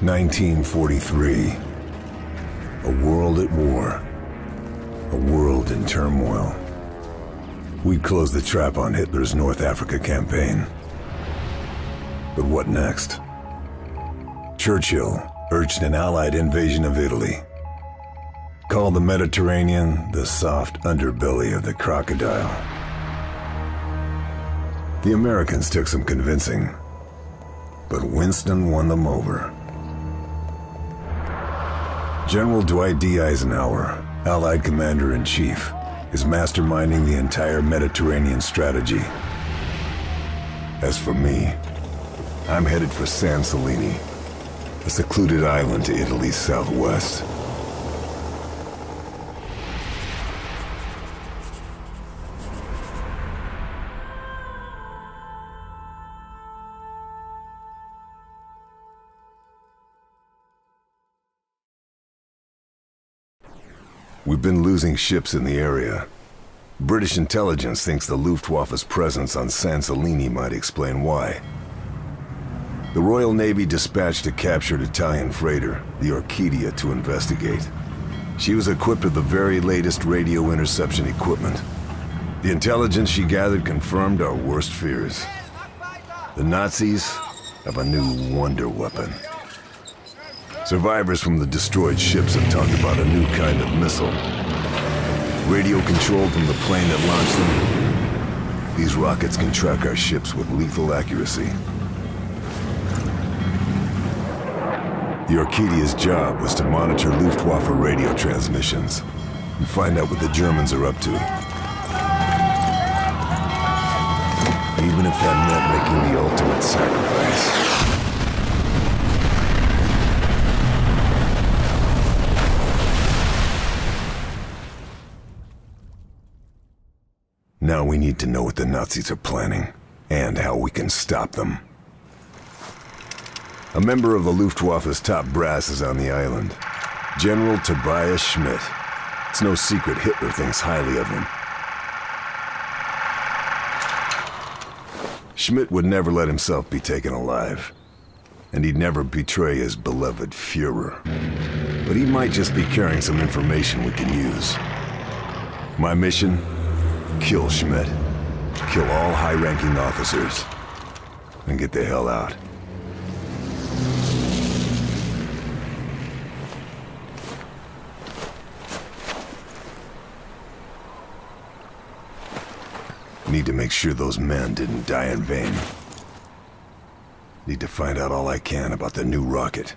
1943. A world at war. A world in turmoil. We'd closed the trap on Hitler's North Africa campaign. But what next? Churchill urged an Allied invasion of Italy. Called the Mediterranean the soft underbelly of the crocodile. The Americans took some convincing, but Winston won them over. General Dwight D. Eisenhower, Allied Commander in Chief, is masterminding the entire Mediterranean strategy. As for me, I'm headed for San Celini, a secluded island to Italy's southwest. Been losing ships in the area. British intelligence thinks the Luftwaffe's presence on San Celini might explain why. The Royal Navy dispatched a captured Italian freighter, the Orchidia, to investigate. She was equipped with the very latest radio interception equipment. The intelligence she gathered confirmed our worst fears. The Nazis have a new wonder weapon. Survivors from the destroyed ships have talked about a new kind of missile. Radio controlled from the plane that launched them. These rockets can track our ships with lethal accuracy. The Orchidia's job was to monitor Luftwaffe radio transmissions and find out what the Germans are up to. Even if that meant making the ultimate sacrifice. Now we need to know what the Nazis are planning, and how we can stop them. A member of the Luftwaffe's top brass is on the island. General Tobias Schmidt. It's no secret Hitler thinks highly of him. Schmidt would never let himself be taken alive. And he'd never betray his beloved Fuhrer. But he might just be carrying some information we can use. My mission? Kill Schmidt. Kill all high-ranking officers. And get the hell out. Need to make sure those men didn't die in vain. Need to find out all I can about the new rocket.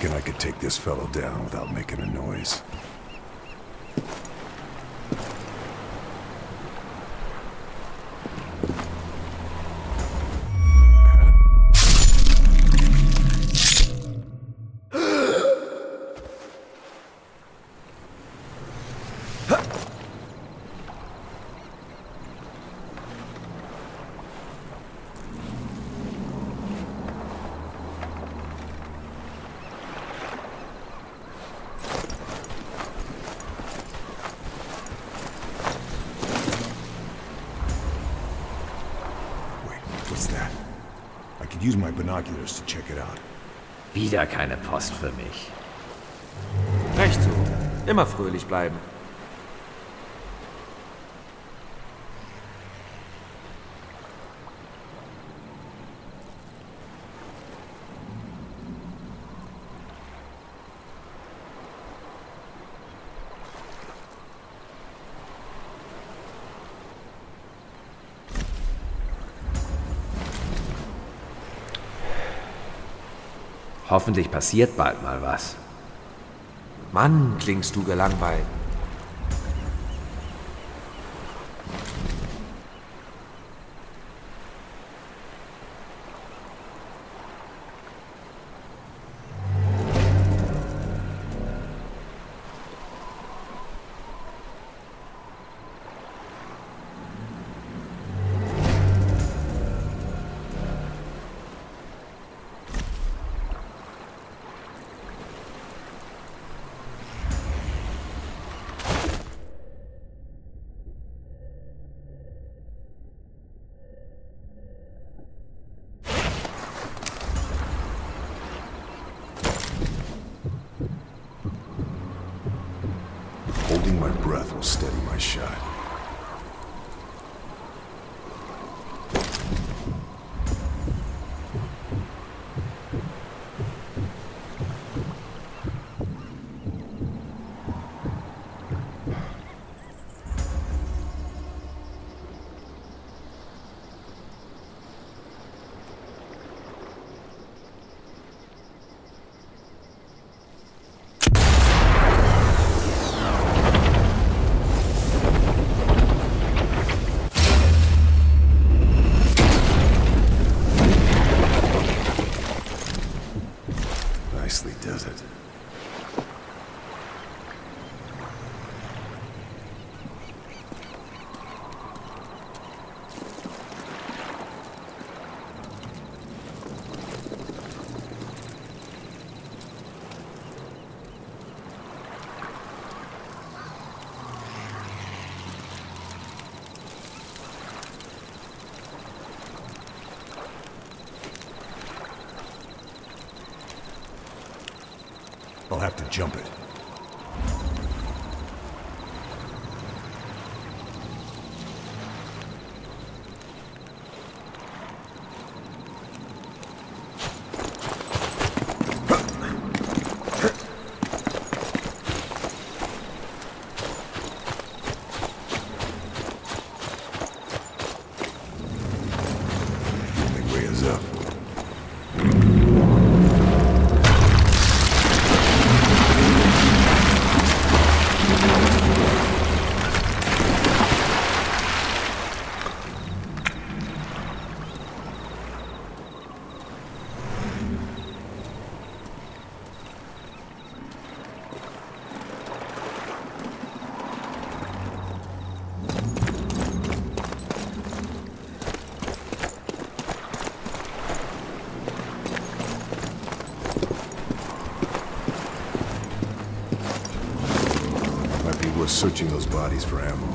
Reckon I could take this fellow down without making a noise. Binoculars to check it out. Wieder keine Post für mich. Recht so. Immer fröhlich bleiben. Hoffentlich passiert bald mal was. Mann, klingst du gelangweilt. Have to jump it. Searching those bodies for ammo.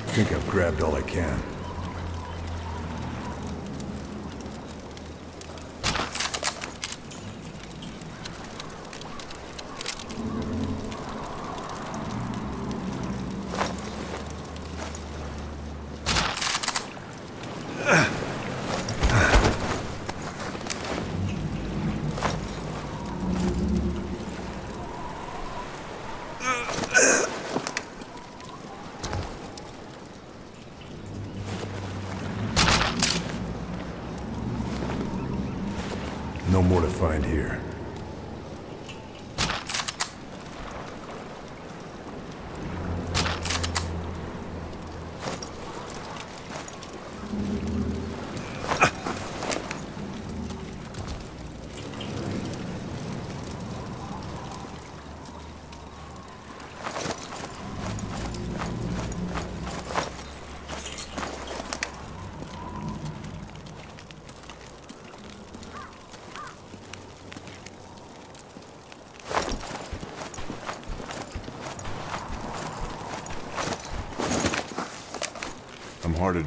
I think I've grabbed all I can. Here.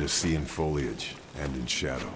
To see in foliage and in shadow.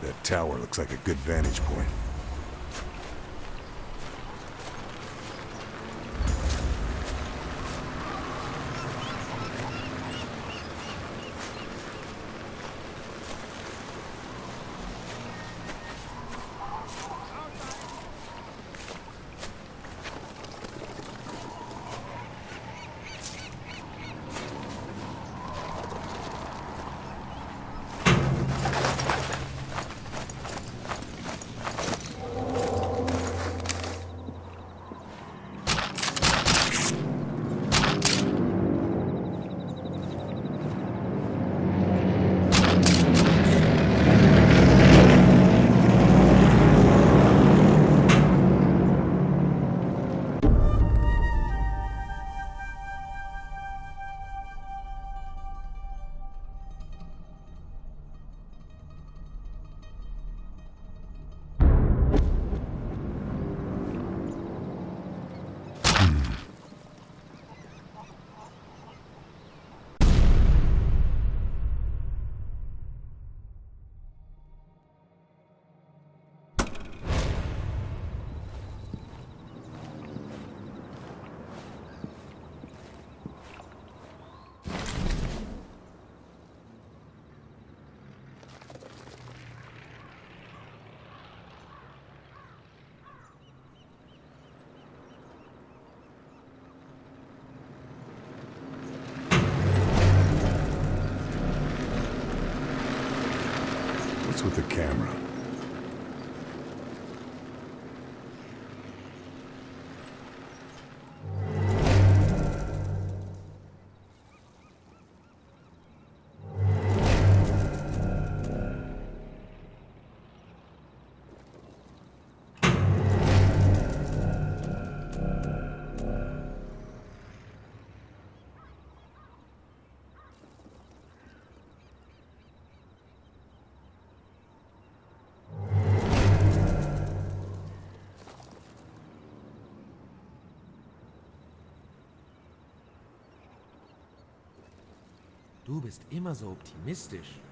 That tower looks like a good vantage point. Du bist immer so optimistisch.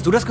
As duras...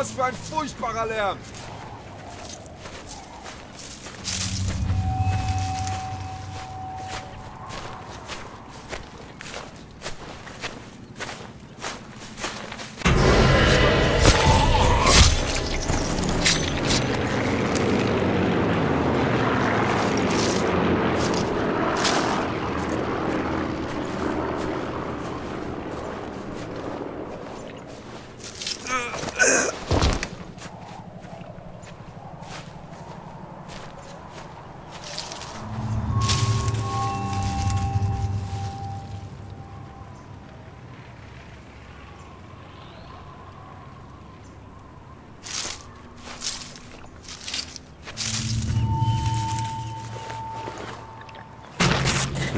Was für ein furchtbarer Lärm!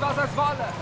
das Wasser ist Wolle.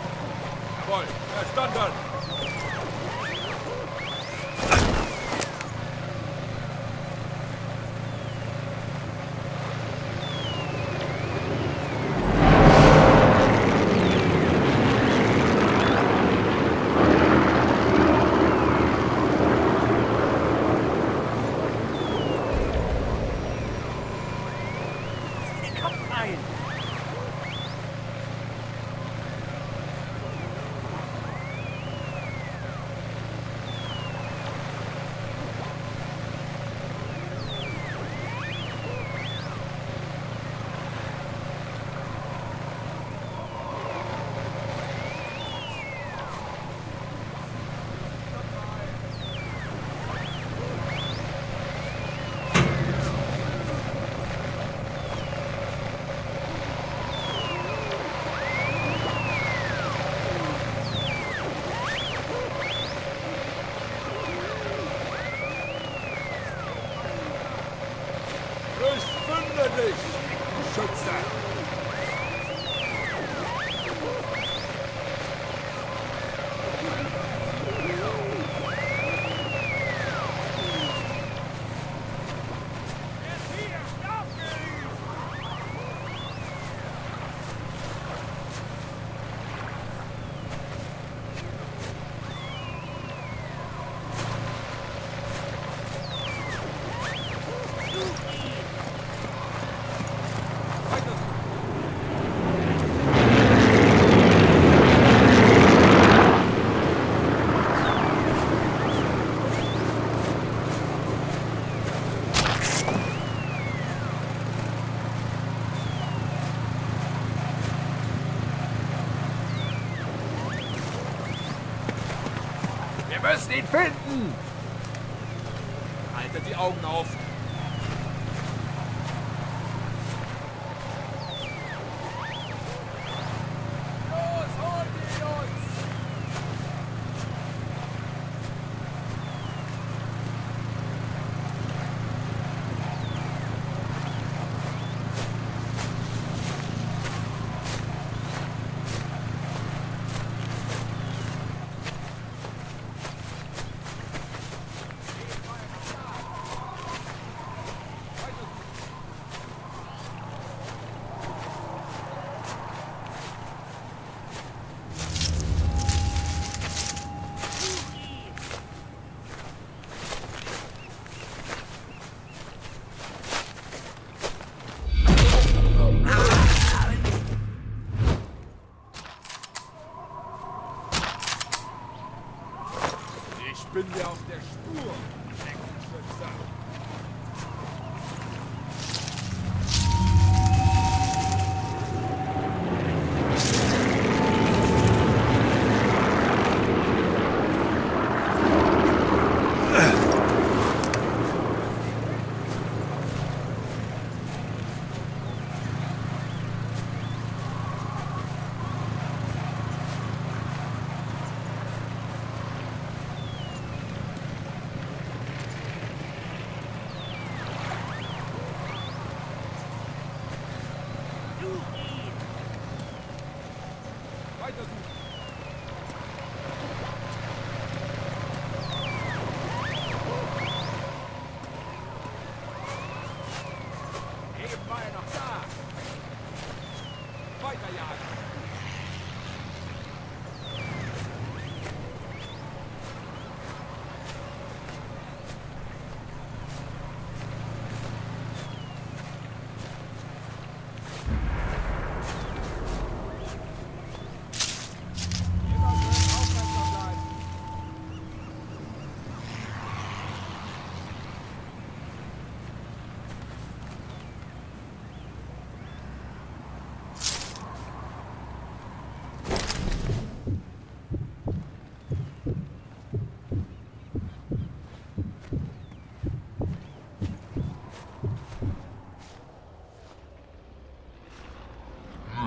Müssen ihn finden!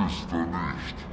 ist er nicht.